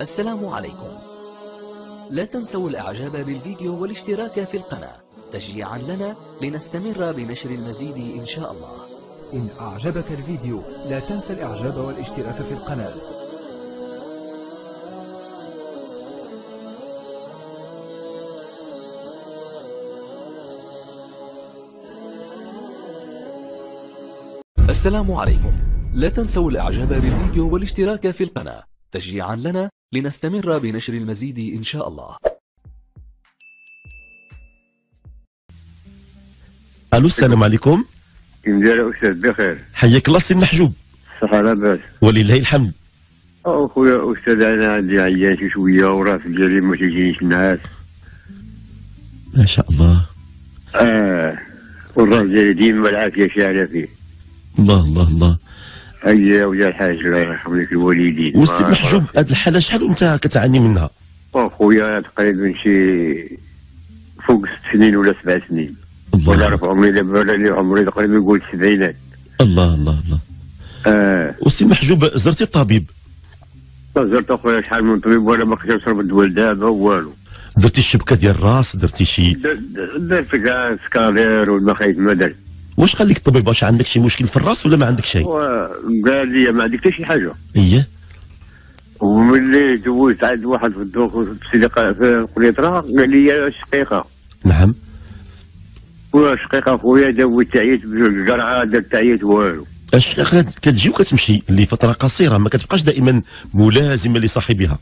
السلام عليكم. لا تنسوا الإعجاب بالفيديو والاشتراك في القناة. تشجيعا لنا لنستمر بنشر المزيد إن شاء الله. إن أعجبك الفيديو لا تنسى الإعجاب والاشتراك في القناة. السلام عليكم. لا تنسوا الإعجاب بالفيديو والاشتراك في القناة. تشجيعا لنا لنستمر بنشر المزيد إن شاء الله. ألو السلام عليكم. ديال أستاذ بخير. حياك الله سي محجوب. صحة لاباس ولله الحمد. أو خويا أستاذ أنا عندي عيان شي شوية وراس ديالي ما تيجينيش النعاس ما شاء الله. آه والراس ديالي ديما العافيه شاعله فيه الله الله الله. هيا ويا الحاج الله يرحم لك الوالدين والسي محجوب هاد الحالة شحال وأنت كتعاني منها؟ خويا تقريبا شي فوق ست سنين ولا سبع سنين. ولا الله عرف عمري دابا ولا عمري تقريبا نقول السبعينات الله الله الله. آه. والسي محجوب زرتي الطبيب؟ زرت أخويا شحال من طبيب وأنا ما قدرتش نشرب الدواء دابا والو. درتي الشبكة ديال الراس درتي شي درت كاع سكالير والمخايف ما درت. واش قال لك الطبيب واش عندك شي مشكل في الراس ولا ما عندك شيء وقال لي ما عندك حتى شي حاجة. إيه. وملي دوزت عند واحد في الدوق في قنيطره قال لي شقيقة. نعم. ويا شقيقة خويا داوي تعيط بالقرعه درت تعيط والو. كت- كتجي وكتمشي لفترة قصيرة ما كتبقاش دائما ملازمة لصاحبها.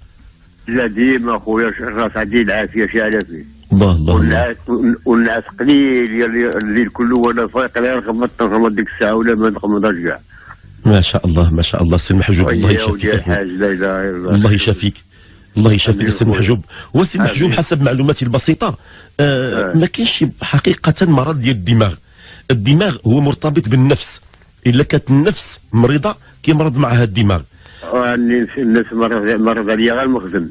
لا ديما خويا الراس عندي العافية شاعله فيه. الله الله والنعاس والنعاس قليل الليل كله وأنا فايق لا نغمض نغمض ديك الساعة ولا ما نغمضهاش كاع ما شاء الله ما شاء الله. سي محجوب الله يشافيك الله. يشافيك. الله يشافيك آمين. محجوب. وسي آمين. محجوب حسب معلوماتي البسيطة. آه آه. ما كاينش حقيقة مرض ديال الدماغ. الدماغ هو مرتبط بالنفس. إلا كانت النفس مريضة كيمرض معها الدماغ. وعني الناس مرض مرض عليا غير المخزن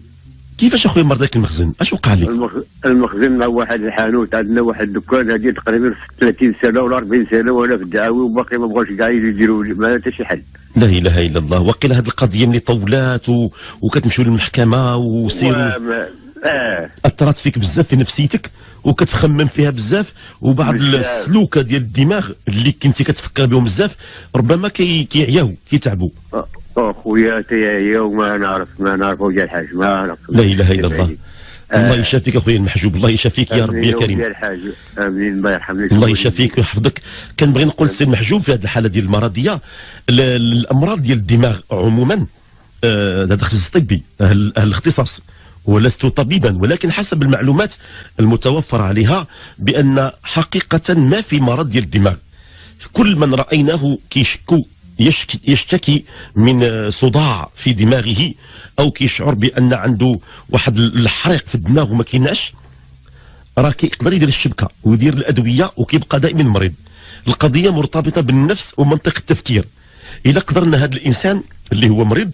كيفاش أخويا مرض لك المخزن؟ اش وقع لك؟ المخ- المخزن واحد الحانوت عندنا واحد الدكان هذه تقريبا 30 سنة ولا 40 سنة وأنا في الدعاوي وباقي ما بغاوش كاع يديروا ما حتى شي حل. لا إله إلا الله. وقيل هذه القضية ملي طولات و... وكتمشيو للمحكمة وسيروا وما- آه. أثرت فيك بزاف في نفسيتك وكتخمم فيها بزاف وبعض. السلوكة ديال الدماغ اللي كنتي كتفكر بهم بزاف ربما كي... كيعياو كيتعبوا. آه، اخويا تيا وما نعرف ما نعرف وجه الحاج ما نعرف. لا إله إلا الله. آه. الله يشافيك أخويا المحجوب الله يشافيك يا ربي يا كريم. أمين الله يرحم لك الله يشافيك ويحفظك. كنبغي نقول سي المحجوب في هذه الحالة ديال المرضية ال- الأمراض ديال الدماغ عموما آه، هذا اختصاص طبي أهل الاختصاص. ولست طبيبا ولكن حسب المعلومات المتوفرة عليها بأن حقيقة ما في مرض ديال الدماغ. كل من رأيناه كيشكو يشكي يشتكي من آه، صداع في دماغه أو كيشعر بأن عنده واحد الحريق في الدماغ وما كينعش راه كيقدر يدير الشبكة ويدير الأدوية وكيبقى دائما مريض. القضية مرتبطة بالنفس ومنطق التفكير. إلا قدرنا هذا الإنسان اللي هو مريض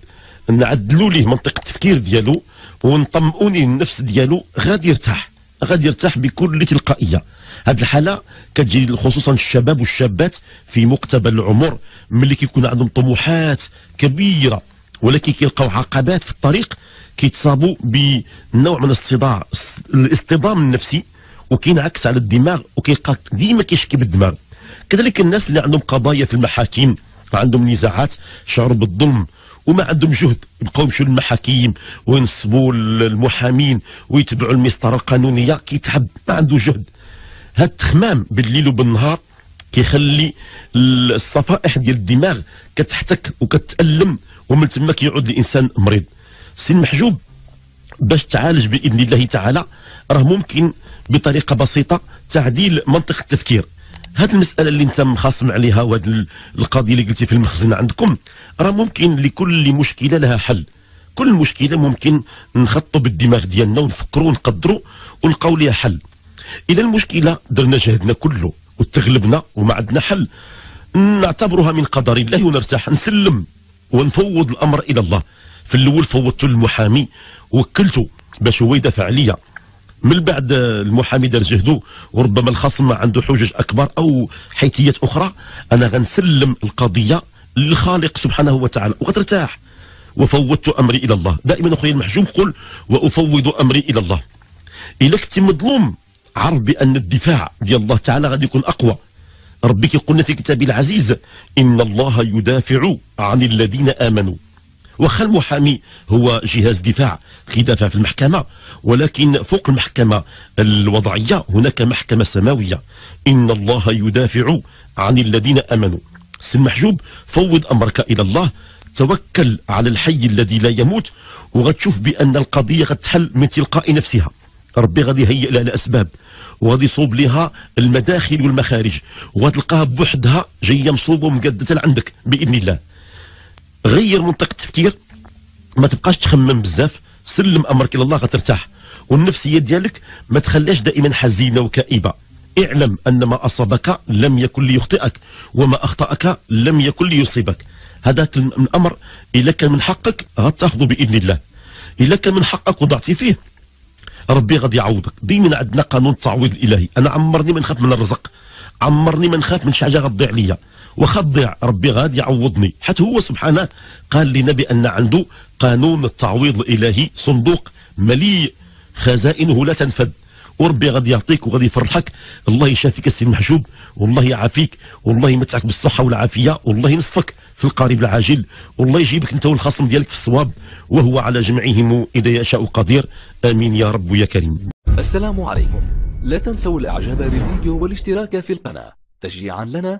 نعدلوا ليه منطق التفكير ديالو ونطمئوا ليه النفس ديالو غادي يرتاح. غادي يرتاح بكل تلقائية. هذه الحالة كتجي خصوصا الشباب والشابات في مقتبل العمر ملي كيكون عندهم طموحات كبيرة ولكن كيلقاو عقبات في الطريق كيتصابوا بنوع من الصداع الاصطدام النفسي وكينعكس على الدماغ وكيلقى ديما كيشكي بالدماغ. كذلك الناس اللي عندهم قضايا في المحاكم عندهم نزاعات شعروا بالظلم وما عندهم جهد يبقاو يمشوا للمحاكم وينصبوا المحامين ويتبعوا المسطرة القانونية كيتعب ما عنده جهد. هاد التخمام بالليل وبالنهار كيخلي ال- الصفائح ديال الدماغ كتحتك وكتألم ومن تما كيعود الإنسان مريض. سي المحجوب باش تعالج بإذن الله تعالى راه ممكن بطريقة بسيطة تعديل منطق التفكير. هذه المسألة اللي انت مخاصم عليها وهذه القضية اللي قلتي في المخزن عندكم راه ممكن لكل مشكلة لها حل. كل مشكلة ممكن نخطوا بالدماغ ديالنا ونفكروا ونقدروا ونلقاو ليها حل. إلى المشكلة درنا جهدنا كله وتغلبنا وما عندنا حل. نعتبرها من قدر الله ونرتاح نسلم ونفوض الأمر إلى الله. في الأول فوضت المحامي وكلته باش هو يدافع عليا. من بعد المحامي دار جهده وربما الخصم عنده حجج أكبر أو حيثيات أخرى أنا غنسلم القضية للخالق سبحانه وتعالى. وغترتاح. وفوضت أمري إلى الله. دائما أخويا المحجوب قل وأفوض أمري إلى الله. الا كنت مظلوم عرف بأن الدفاع ديال الله تعالى غادي يكون أقوى. ربي كيقولنا في كتابه العزيز إن الله يدافع عن الذين آمنوا. واخا المحامي هو جهاز دفاع خدافة في المحكمة ولكن فوق المحكمة الوضعية هناك محكمة سماوية. إن الله يدافع عن الذين آمنوا. سن محجوب فوض أمرك إلى الله. توكل على الحي الذي لا يموت وغتشوف بأن القضية غتحل من تلقاء نفسها. ربي غادي يهيئ لها الأسباب وغادي يصوب لها المداخل والمخارج وغتلقاها بوحدها جاية مصوبة ومقدته عندك بإذن الله. غير منطق التفكير. ما تبقاش تخمم بزاف. سلم أمرك إلى الله غترتاح. والنفسية ديالك ما تخليش دائما حزينة وكئيبة. اعلم أن ما أصابك لم يكن ليخطئك وما أخطأك لم يكن ليصيبك. هذاك الأمر إذا كان من حقك غتاخذه بإذن الله. إذا كان من حقك وضعتي فيه ربي غادي يعوضك. ديما عندنا قانون التعويض الإلهي. أنا عمرني ما نخاف من الرزق. عمرني ما نخاف من شي حاجة غتضيع ليا واخا تضيع ربي غادي يعوضني. حتى هو سبحانه قال لنا بان عنده قانون التعويض الإلهي صندوق مليء خزائنه لا تنفد. وربي غادي يعطيك وغادي يفرحك. الله يشافيك السي المحجوب. والله يعافيك. والله يمتعك بالصحة والعافية. والله ينصفك في القريب العاجل. والله يجيبك أنت والخصم ديالك في الصواب. وهو على جمعهم إذا يشاء قدير. آمين يا رب يا كريم. السلام عليكم. لا تنسوا الإعجاب بالفيديو والاشتراك في القناة. تشجيعا لنا